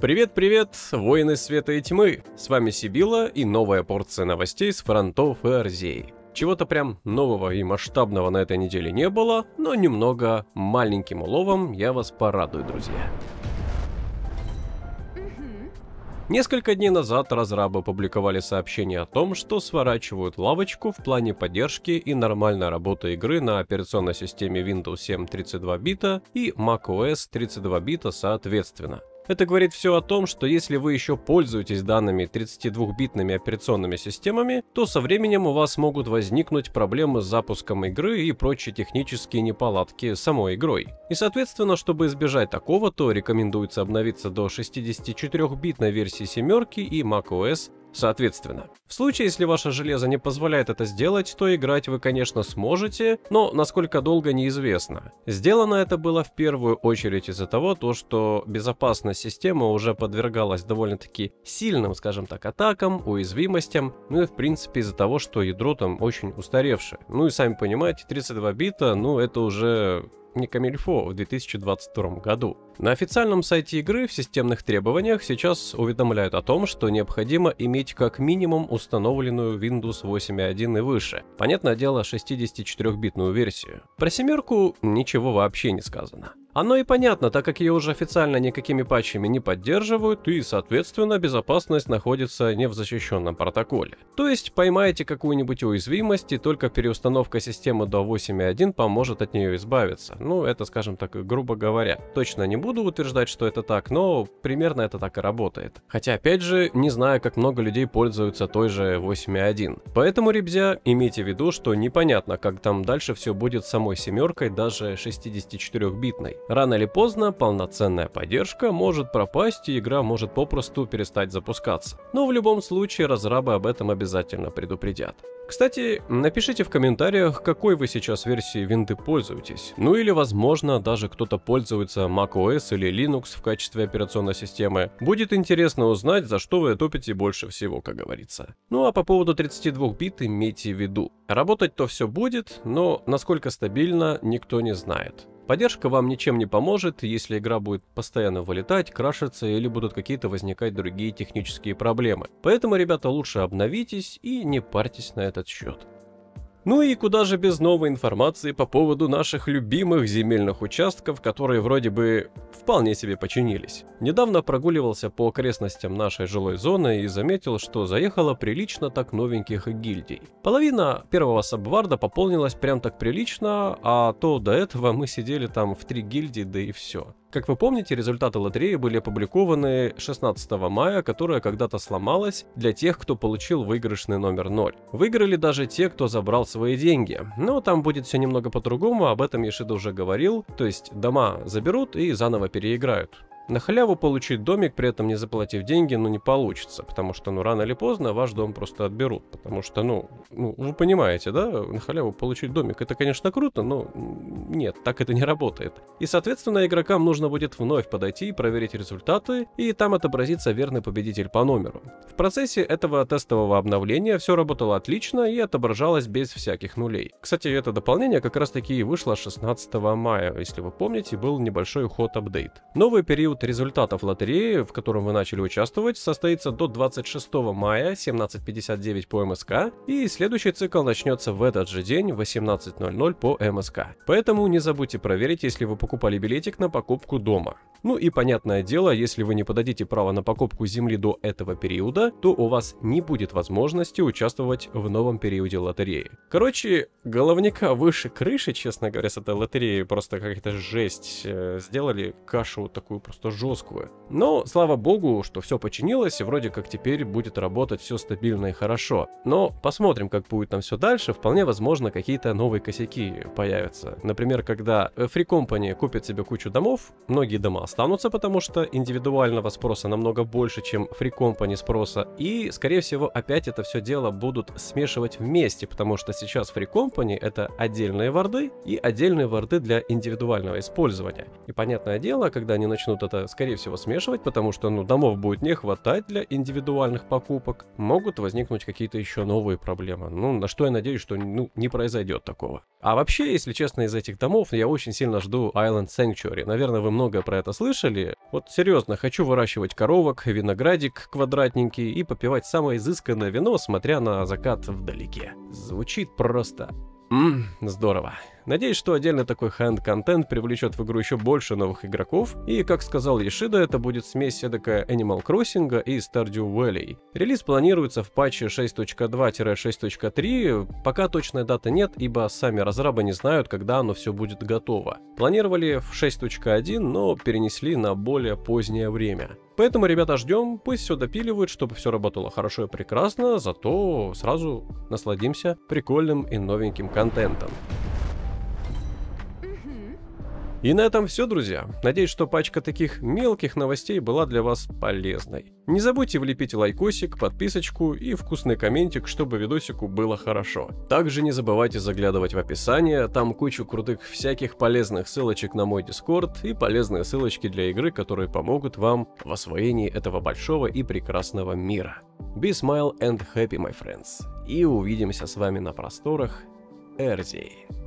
Привет-привет, воины света и тьмы! С вами Сибила и новая порция новостей с фронтов и Арзеи. Чего-то прям нового и масштабного на этой неделе не было, но немного маленьким уловом я вас порадую, друзья. Несколько дней назад разрабы опубликовали сообщение о том, что сворачивают лавочку в плане поддержки и нормальной работы игры на операционной системе Windows 7 32 бита и macOS 32 бита соответственно. Это говорит все о том, что если вы еще пользуетесь данными 32-битными операционными системами, то со временем у вас могут возникнуть проблемы с запуском игры и прочие технические неполадки с самой игрой. И соответственно, чтобы избежать такого, то рекомендуется обновиться до 64-битной версии семерки и macOS Соответственно, в случае, если ваше железо не позволяет это сделать, то играть вы, конечно, сможете, но насколько долго неизвестно. Сделано это было в первую очередь из-за того, то, что безопасность системы уже подвергалась довольно-таки сильным, скажем так, атакам, уязвимостям, ну и в принципе из-за того, что ядро там очень устаревшее. Ну и сами понимаете, 32 бита, ну это уже не камильфо в 2022 году. На официальном сайте игры в системных требованиях сейчас уведомляют о том, что необходимо иметь как минимум установленную Windows 8.1 и выше. Понятное дело, 64-битную версию. Про семерку ничего вообще не сказано. Оно и понятно, так как ее уже официально никакими патчами не поддерживают, и, соответственно, безопасность находится не в защищенном протоколе. То есть поймаете какую-нибудь уязвимость, и только переустановка системы до 8.1 поможет от нее избавиться. Ну, это, скажем так, грубо говоря. Точно не буду утверждать, что это так, но примерно это так и работает. Хотя, опять же, не знаю, как много людей пользуются той же 8.1. Поэтому, ребзя, имейте в виду, что непонятно, как там дальше все будет с самой семеркой, даже 64-битной. Рано или поздно полноценная поддержка может пропасть и игра может попросту перестать запускаться. Но в любом случае разрабы об этом обязательно предупредят. Кстати, напишите в комментариях, какой вы сейчас версией винды пользуетесь. Ну или возможно даже кто-то пользуется macOS или Linux в качестве операционной системы. Будет интересно узнать, за что вы топите больше всего, как говорится. Ну а по поводу 32 бит имейте в виду. Работать то все будет, но насколько стабильно никто не знает. Поддержка вам ничем не поможет, если игра будет постоянно вылетать, крашиться или будут какие-то возникать другие технические проблемы. Поэтому, ребята, лучше обновитесь и не парьтесь на этот счет. Ну и куда же без новой информации по поводу наших любимых земельных участков, которые вроде бы вполне себе починились. Недавно прогуливался по окрестностям нашей жилой зоны и заметил, что заехало прилично так новеньких гильдий. Половина первого сабварда пополнилась прям так прилично, а то до этого мы сидели там в три гильдии, да и все. Как вы помните, результаты лотереи были опубликованы 16 мая, которая когда-то сломалась для тех, кто получил выигрышный номер 0. Выиграли даже те, кто забрал свои деньги. Но там будет все немного по-другому, об этом Ешида уже говорил, то есть дома заберут и заново переиграют. На халяву получить домик, при этом не заплатив деньги, ну не получится, потому что, ну, рано или поздно ваш дом просто отберут, потому что, ну, ну вы понимаете, да, на халяву получить домик, это, конечно, круто, но нет, так это не работает. И, соответственно, игрокам нужно будет вновь подойти и проверить результаты, и там отобразится верный победитель по номеру. В процессе этого тестового обновления все работало отлично и отображалось без всяких нулей. Кстати, это дополнение как раз таки и вышло 16 мая, если вы помните, был небольшой ход апдейт. Новый период Период результатов лотереи, в котором вы начали участвовать, состоится до 26 мая 17.59 по МСК, и следующий цикл начнется в этот же день 18.00 по МСК. Поэтому не забудьте проверить, если вы покупали билетик на покупку дома. Ну и понятное дело, если вы не подадите право на покупку земли до этого периода, то у вас не будет возможности участвовать в новом периоде лотереи. Короче, головника выше крыши, честно говоря, с этой лотереей просто какая-то жесть. Э, сделали кашу такую просто жесткую. Но, слава богу, что все починилось, и вроде как теперь будет работать все стабильно и хорошо. Но посмотрим, как будет там все дальше. Вполне возможно, какие-то новые косяки появятся. Например, когда Free Company купит себе кучу домов, многие дома останутся, потому что индивидуального спроса намного больше, чем Free Company спроса. И, скорее всего, опять это все дело будут смешивать вместе, потому что сейчас Free Company это отдельные варды и отдельные варды для индивидуального использования. И понятное дело, когда они начнут это, скорее всего, смешивать, потому что, ну, домов будет не хватать для индивидуальных покупок. Могут возникнуть какие-то еще новые проблемы. Ну, на что я надеюсь, что, ну, не произойдет такого. А вообще, если честно, из этих домов я очень сильно жду Island Sanctuary. Наверное, вы много про это слышали. Вот серьезно, хочу выращивать коровок, виноградик квадратненький и попивать самое изысканное вино, смотря на закат вдалеке. Звучит просто... Ммм, здорово. Надеюсь, что отдельно такой хенд-контент привлечет в игру еще больше новых игроков, и, как сказал Ешида, это будет смесь эдакая Animal Crossing и Stardew Valley. Релиз планируется в патче 6.2-6.3, пока точной даты нет, ибо сами разрабы не знают, когда оно все будет готово. Планировали в 6.1, но перенесли на более позднее время. Поэтому, ребята, ждем, пусть все допиливают, чтобы все работало хорошо и прекрасно, зато сразу насладимся прикольным и новеньким контентом. И на этом все, друзья. Надеюсь, что пачка таких мелких новостей была для вас полезной. Не забудьте влепить лайкосик, подписочку и вкусный комментик, чтобы видосику было хорошо. Также не забывайте заглядывать в описание, там кучу крутых всяких полезных ссылочек на мой дискорд и полезные ссылочки для игры, которые помогут вам в освоении этого большого и прекрасного мира. Be smile and happy, my friends. И увидимся с вами на просторах Эрзии.